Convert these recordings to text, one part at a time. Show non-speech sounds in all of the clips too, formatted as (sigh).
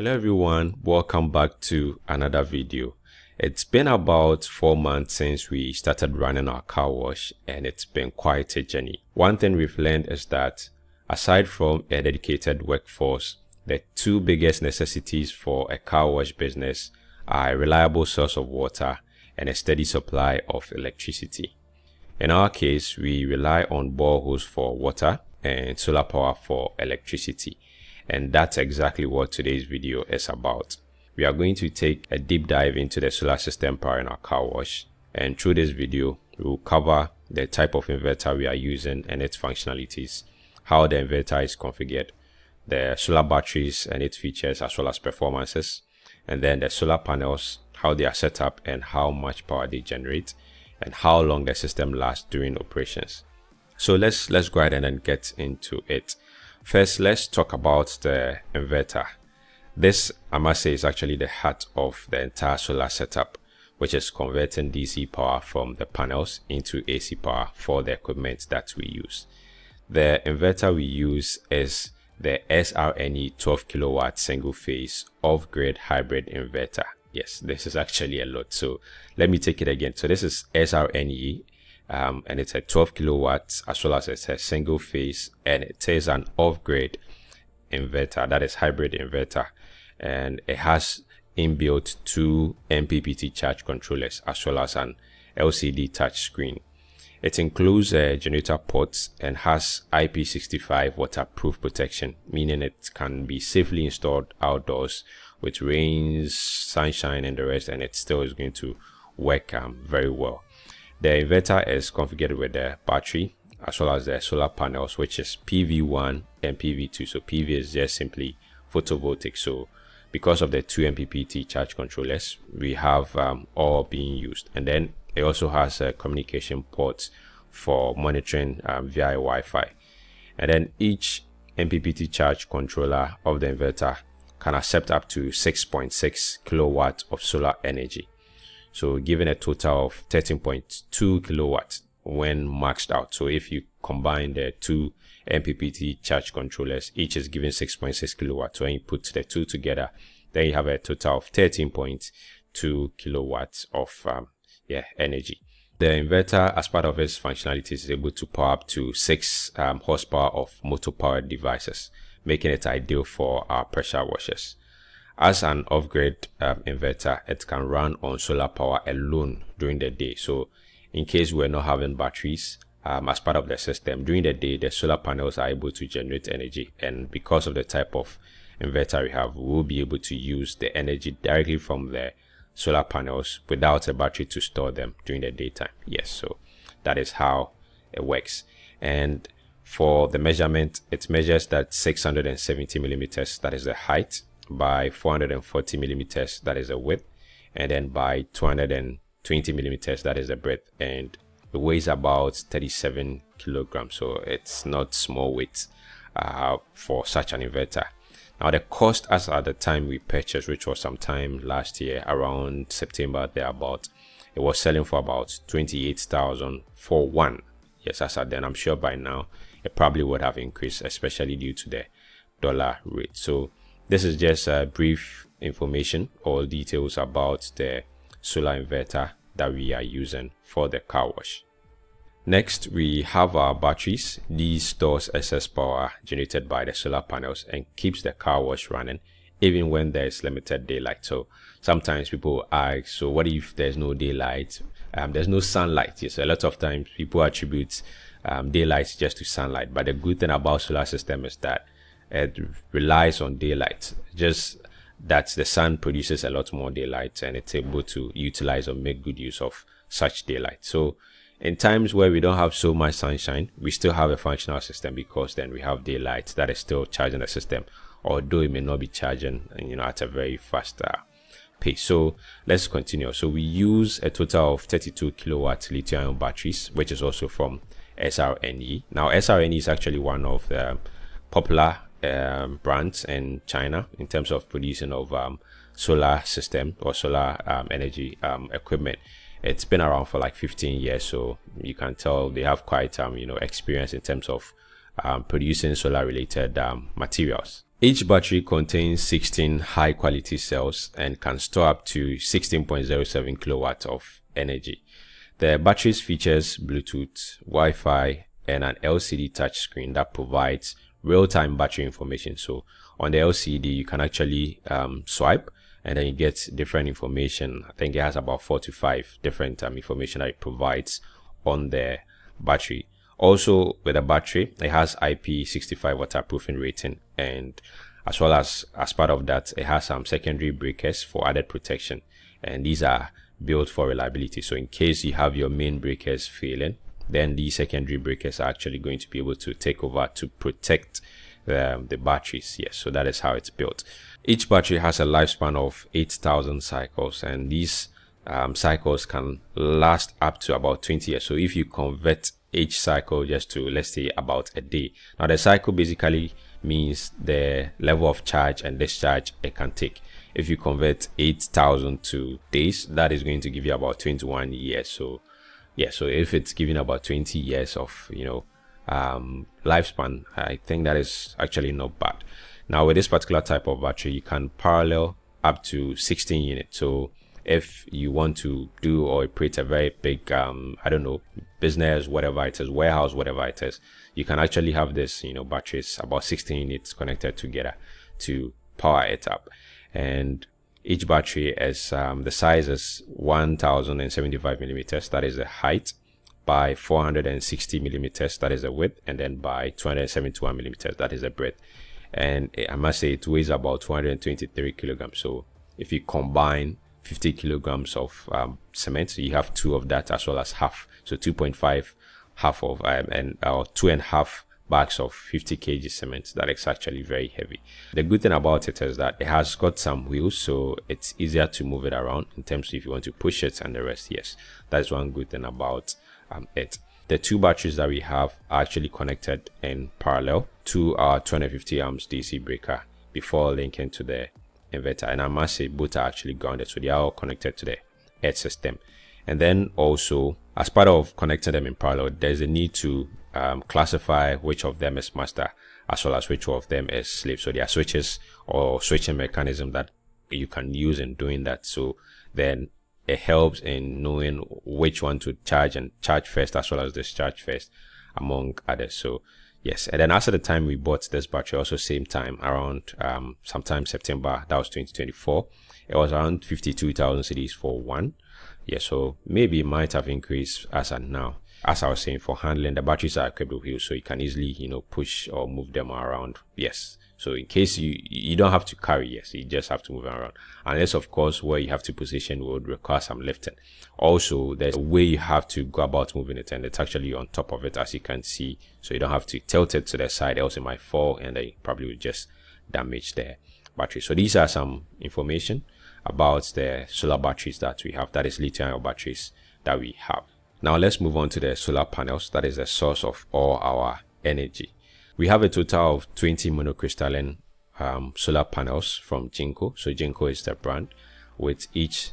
Hello everyone, welcome back to another video. It's been about four months since we started running our car wash and it's been quite a journey. One thing we've learned is that aside from a dedicated workforce, the two biggest necessities for a car wash business are a reliable source of water and a steady supply of electricity. In our case, we rely on boreholes for water and solar power for electricity. And that's exactly what today's video is about. We are going to take a deep dive into the solar system powering our car wash. And through this video, we will cover the type of inverter we are using and its functionalities, how the inverter is configured, the solar batteries and its features as well as performances, and then the solar panels, how they are set up and how much power they generate, and how long the system lasts during operations. So let's let's go ahead and get into it. First, let's talk about the inverter. This, I must say, is actually the heart of the entire solar setup, which is converting DC power from the panels into AC power for the equipment that we use. The inverter we use is the SRNE 12 kilowatt single phase off grid hybrid inverter. Yes, this is actually a lot. So let me take it again. So this is SRNE um, and it's a 12 kilowatts as well as it's a single phase and it is an off-grid inverter that is hybrid inverter and it has inbuilt two MPPT charge controllers as well as an LCD touch screen. It includes a generator ports and has IP65 waterproof protection, meaning it can be safely installed outdoors with rains, sunshine, and the rest, and it still is going to work um, very well. The inverter is configured with the battery as well as the solar panels, which is PV1 and PV2. So PV is just simply photovoltaic. So because of the two MPPT charge controllers, we have um, all being used. And then it also has a communication ports for monitoring um, via Wi-Fi. And then each MPPT charge controller of the inverter can accept up to 6.6 kilowatt of solar energy. So giving a total of 13.2 kilowatts when maxed out. So if you combine the two MPPT charge controllers, each is giving 6.6 kilowatts. So when you put the two together, then you have a total of 13.2 kilowatts of um, yeah energy. The inverter, as part of its functionality, is able to power up to 6 um, horsepower of motor-powered devices, making it ideal for our pressure washers. As an off-grid um, inverter, it can run on solar power alone during the day. So in case we're not having batteries um, as part of the system, during the day, the solar panels are able to generate energy. And because of the type of inverter we have, we'll be able to use the energy directly from the solar panels without a battery to store them during the daytime. Yes, so that is how it works. And for the measurement, it measures that 670 millimeters, that is the height by 440 millimeters, that is the width, and then by 220 millimeters, that is the breadth, and it weighs about 37 kilograms, so it's not small weight uh, for such an inverter. Now the cost as at the time we purchased, which was sometime last year, around September thereabout, it was selling for about 28,000 for one. Yes, as at then, I'm sure by now it probably would have increased, especially due to the dollar rate. So this is just a brief information or details about the solar inverter that we are using for the car wash. Next, we have our batteries. These stores excess power generated by the solar panels and keeps the car wash running even when there is limited daylight. So sometimes people ask, so what if there's no daylight? Um, there's no sunlight. Yes, a lot of times people attribute um, daylight just to sunlight. But the good thing about solar system is that it relies on daylight. Just that the sun produces a lot more daylight and it's able to utilize or make good use of such daylight. So in times where we don't have so much sunshine, we still have a functional system because then we have daylight that is still charging the system, although it may not be charging, you know, at a very fast uh, pace. So let's continue. So we use a total of 32 kilowatt lithium batteries, which is also from SRNE. Now SRNE is actually one of the popular um, brands in China in terms of producing of um, solar system or solar um, energy um, equipment. It's been around for like 15 years, so you can tell they have quite um, you know experience in terms of um, producing solar related materials. Each battery contains 16 high quality cells and can store up to 16.07 kilowatt of energy. The batteries features Bluetooth, Wi-Fi, and an LCD touchscreen that provides real-time battery information. So on the LCD, you can actually um, swipe and then you get different information. I think it has about four to five different um, information that it provides on the battery. Also, with the battery, it has IP65 waterproofing rating, and as well as as part of that, it has some secondary breakers for added protection, and these are built for reliability. So, in case you have your main breakers failing, then these secondary breakers are actually going to be able to take over to protect um, the batteries. Yes, so that is how it's built. Each battery has a lifespan of 8,000 cycles, and these um, cycles can last up to about 20 years. So if you convert each cycle just to let's say about a day. Now the cycle basically means the level of charge and discharge it can take. If you convert 8,000 to days, that is going to give you about 21 years. So yeah, so if it's giving about 20 years of, you know, um, lifespan, I think that is actually not bad. Now with this particular type of battery, you can parallel up to 16 units. So if you want to do or operate a very big um i don't know business whatever it is warehouse whatever it is you can actually have this you know batteries about 16 units connected together to power it up and each battery is um, the size is 1075 millimeters that is the height by 460 millimeters that is the width and then by 271 millimeters that is the breadth and i must say it weighs about 223 kilograms so if you combine 50 kilograms of um, cement. So you have two of that as well as half. So 2.5 half of um, and or two and a half bags of 50 kg cement. That is actually very heavy. The good thing about it is that it has got some wheels, so it's easier to move it around in terms of if you want to push it and the rest. Yes, that's one good thing about um, it. The two batteries that we have are actually connected in parallel to our 250 amps DC breaker before linking to the inverter and I must say both are actually grounded so they are all connected to the earth system and then also as part of connecting them in parallel there's a need to um, classify which of them is master as well as which of them is slave so there are switches or switching mechanism that you can use in doing that so then it helps in knowing which one to charge and charge first as well as discharge first among others so Yes, and then after the time we bought this battery, also same time around um sometime September, that was 2024. It was around 52,000 cedis for one. Yeah, so maybe it might have increased as of now. As I was saying, for handling, the batteries are equipped with wheels, so you can easily, you know, push or move them around. Yes, so in case you you don't have to carry, yes, you just have to move around. Unless of course where you have to position would require some lifting. Also, there's a way you have to go about moving it, and it's actually on top of it as you can see. So you don't have to tilt it to the side, else it might fall, and they probably would just damage the battery. So these are some information about the solar batteries that we have. That is lithium batteries that we have. Now let's move on to the solar panels. That is the source of all our energy. We have a total of 20 monocrystalline um, solar panels from Jinko. So Jinko is the brand with each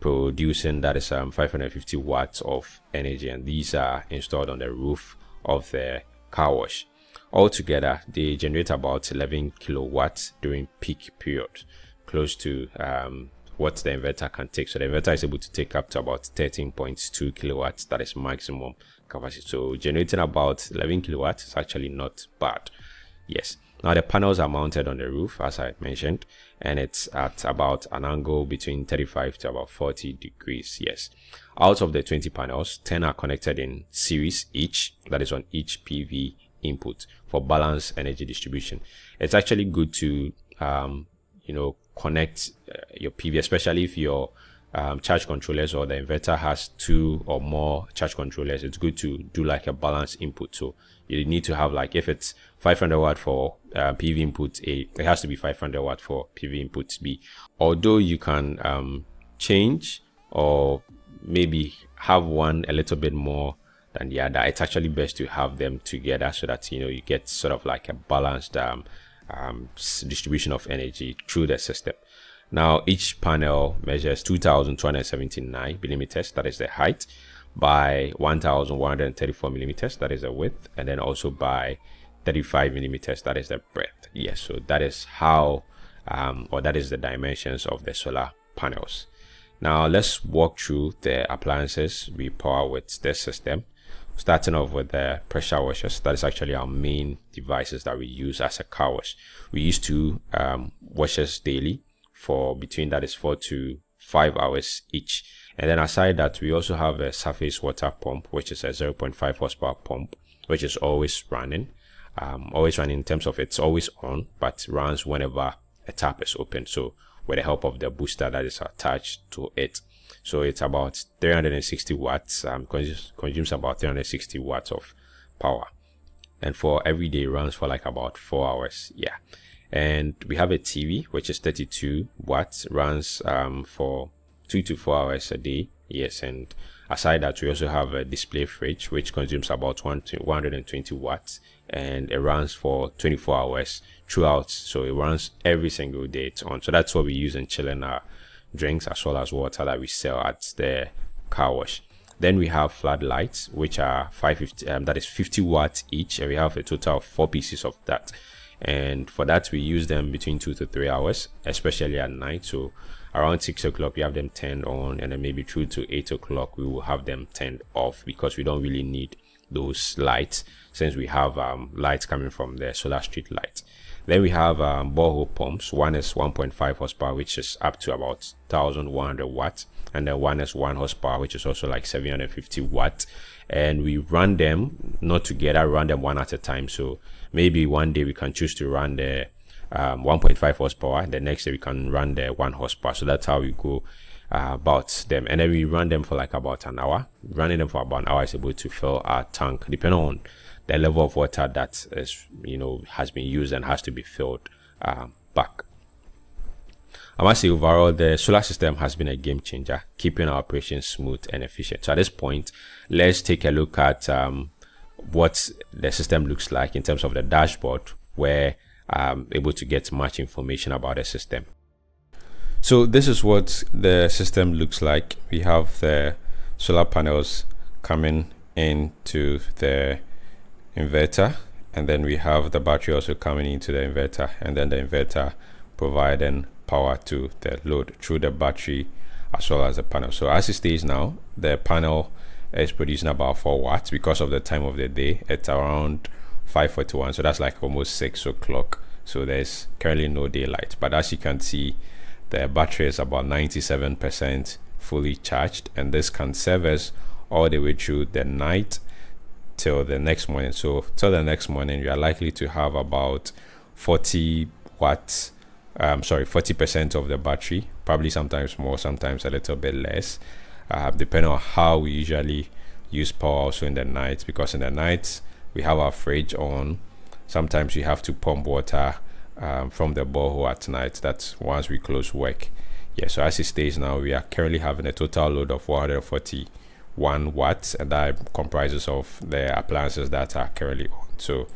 producing that is um, 550 watts of energy and these are installed on the roof of the car wash. Altogether, they generate about 11 kilowatts during peak period, close to um, what the inverter can take. So the inverter is able to take up to about 13.2 kilowatts. That is maximum capacity. So generating about 11 kilowatts is actually not bad. Yes. Now the panels are mounted on the roof, as I mentioned, and it's at about an angle between 35 to about 40 degrees. Yes. Out of the 20 panels, 10 are connected in series each, that is on each PV input for balanced energy distribution. It's actually good to, um, you know, connect uh, your PV, especially if your um, charge controllers or the inverter has two or more charge controllers, it's good to do like a balanced input. So you need to have like if it's 500 watt for uh, PV input A, it has to be 500 watt for PV input B. Although you can um, change or maybe have one a little bit more than the other, it's actually best to have them together so that you know you get sort of like a balanced um, um, distribution of energy through the system. Now each panel measures 2279 millimeters, that is the height, by 1134 millimeters, that is the width, and then also by 35 millimeters that is the breadth. Yes so that is how um, or that is the dimensions of the solar panels. Now let's walk through the appliances we power with this system starting off with the pressure washers. That is actually our main devices that we use as a car wash. We use two um, washers daily for between that is four to five hours each. And then aside that we also have a surface water pump which is a 0.5 horsepower pump which is always running. Um, always running in terms of it's always on but runs whenever a tap is open. So with the help of the booster that is attached to it so it's about 360 watts um, consumes, consumes about 360 watts of power. And for every day runs for like about four hours yeah. And we have a tv which is 32 watts runs um, for two to four hours a day yes. And aside that we also have a display fridge which consumes about 120 watts and it runs for 24 hours throughout. So it runs every single day it's on. So that's what we use in chilling our drinks as well as water that we sell at the car wash. Then we have floodlights which are 550 um, that is 50 watts each and we have a total of four pieces of that. And for that we use them between two to three hours especially at night. So around six o'clock we have them turned on and then maybe through to eight o'clock we will have them turned off because we don't really need those lights since we have um, lights coming from the solar street light then we have um, borehole pumps. One is 1.5 horsepower, which is up to about 1100 watts. And then one is 1 horsepower, which is also like 750 watts. And we run them not together, run them one at a time. So maybe one day we can choose to run the um, 1.5 horsepower. The next day we can run the 1 horsepower. So that's how we go uh, about them. And then we run them for like about an hour. Running them for about an hour is able to fill our tank, depending on the level of water that is you know has been used and has to be filled uh, back. I must say overall the solar system has been a game changer keeping our operations smooth and efficient. So at this point let's take a look at um, what the system looks like in terms of the dashboard where I'm able to get much information about the system. So this is what the system looks like. We have the solar panels coming into the inverter and then we have the battery also coming into the inverter and then the inverter providing power to the load through the battery as well as the panel. So as it stays now the panel is producing about 4 watts because of the time of the day. It's around 541 so that's like almost 6 o'clock. So there's currently no daylight. But as you can see the battery is about 97 percent fully charged and this can serve us all the way through the night till the next morning. So till the next morning, you are likely to have about 40 watts, um, sorry, 40% of the battery, probably sometimes more, sometimes a little bit less, uh, depending on how we usually use power also in the night, because in the night we have our fridge on. Sometimes we have to pump water um, from the borehole at night. That's once we close work. Yeah, so as it stays now, we are currently having a total load of 440 1 watt and that comprises of the appliances that are currently on. So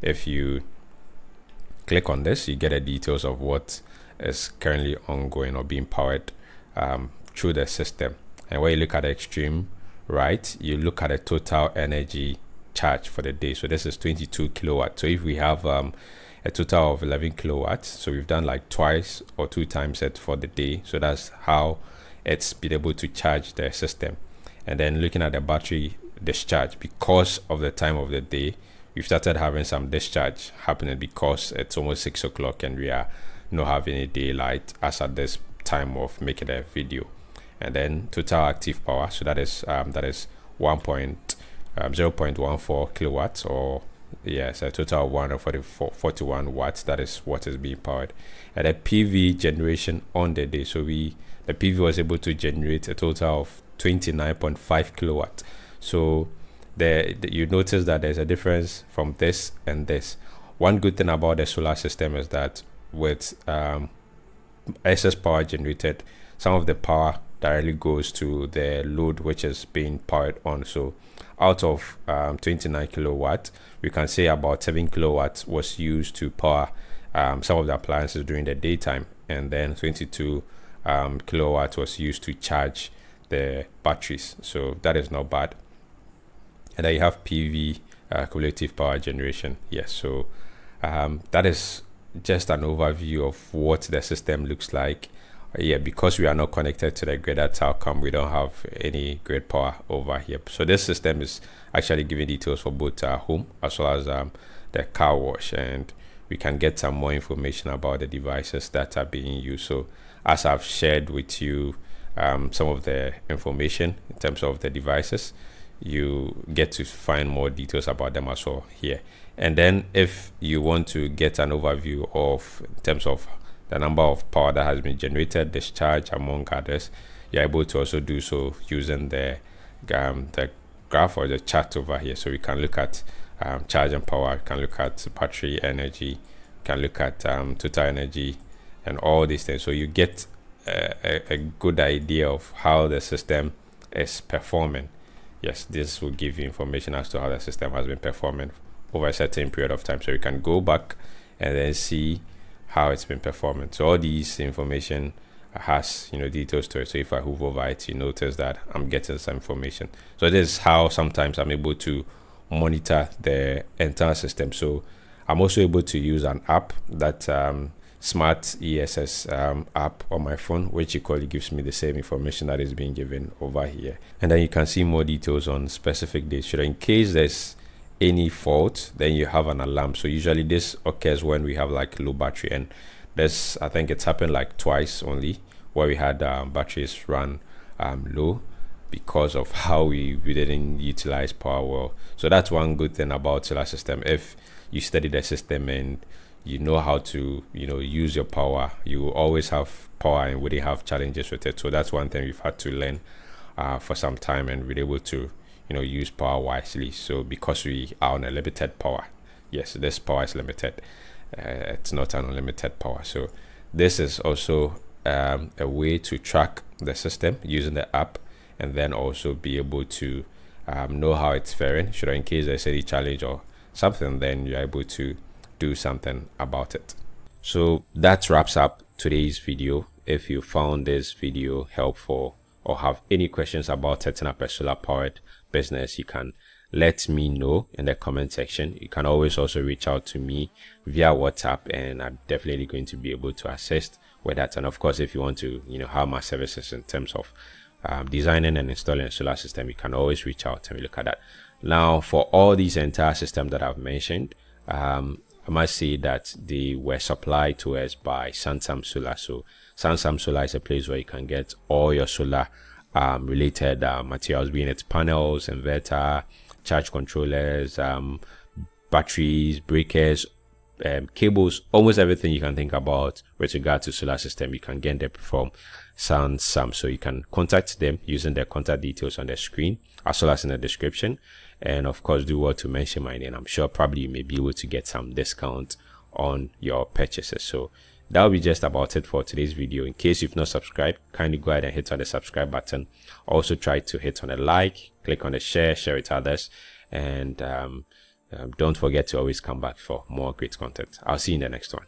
if you click on this you get the details of what is currently ongoing or being powered um, through the system. And when you look at the extreme right you look at the total energy charge for the day. So this is 22 kilowatt. So if we have um, a total of 11 kilowatts so we've done like twice or two times it for the day. So that's how it's been able to charge the system and then looking at the battery discharge because of the time of the day we've started having some discharge happening because it's almost six o'clock and we are not having any daylight as at this time of making a video. And then total active power so that is um, that is 1 point, um, 0.14 kilowatts or yes a total of 141 watts that is what is being powered. And a pv generation on the day so we the pv was able to generate a total of 29.5 kilowatt. So there you notice that there's a difference from this and this. One good thing about the solar system is that with um, excess power generated some of the power directly goes to the load which is being powered on. So out of um, 29 kilowatt we can say about 7 kilowatts was used to power um, some of the appliances during the daytime. And then 22 um, kilowatt was used to charge the batteries so that is not bad and then you have PV uh, cumulative power generation. Yes, so um, that is just an overview of what the system looks like. Yeah, because we are not connected to the grid at Telkom, we don't have any grid power over here. So this system is actually giving details for both our home as well as um, the car wash, and we can get some more information about the devices that are being used. So as I've shared with you um, some of the information in terms of the devices, you get to find more details about them as well here. And then if you want to get an overview of in terms of the number of power that has been generated, discharge among others, you're able to also do so using the um, the graph or the chart over here. So we can look at um, charge and power, we can look at battery energy, can look at um, total energy and all these things. So you get a, a, good idea of how the system is performing yes, this will give you information as to how the system has been performing over a certain period of time. So you can go back and then see how it's been performing. So all these information has you know details to it. So if I hover over it, you notice that I'm getting some information. So this is how sometimes I'm able to monitor the entire system. So I'm also able to use an app that um, smart ESS um, app on my phone, which equally gives me the same information that is being given over here. And then you can see more details on specific days. So in case there's any fault, then you have an alarm. So usually this occurs when we have like low battery and this, I think it's happened like twice only where we had um, batteries run um, low because of (laughs) how we, we didn't utilize power well. So that's one good thing about solar system. If you study the system and you know how to you know use your power. You always have power and we have challenges with it. So that's one thing we've had to learn uh, for some time and be able to you know use power wisely. So because we are on a limited power yes this power is limited. Uh, it's not an unlimited power. So this is also um, a way to track the system using the app and then also be able to um, know how it's faring. Should in case there's any challenge or something then you're able to do something about it. So that wraps up today's video. If you found this video helpful or have any questions about setting up a solar powered business, you can let me know in the comment section. You can always also reach out to me via WhatsApp and I'm definitely going to be able to assist with that. And of course, if you want to, you know, have my services in terms of um, designing and installing a solar system, you can always reach out and look at that. Now, for all these entire systems that I've mentioned, um, I must say that they were supplied to us by Sunsum Solar. So Sunsum Solar is a place where you can get all your solar um, related uh, materials, being it panels, inverter, charge controllers, um, batteries, breakers, um, cables, almost everything you can think about with regard to solar system, you can get them from Sunsum. So you can contact them using their contact details on the screen as well as in the description and of course do what to mention my name. I'm sure probably you may be able to get some discount on your purchases. So that'll be just about it for today's video. In case you've not subscribed kindly go ahead and hit on the subscribe button. Also try to hit on the like click on the share share it others. And um, um, don't forget to always come back for more great content. I'll see you in the next one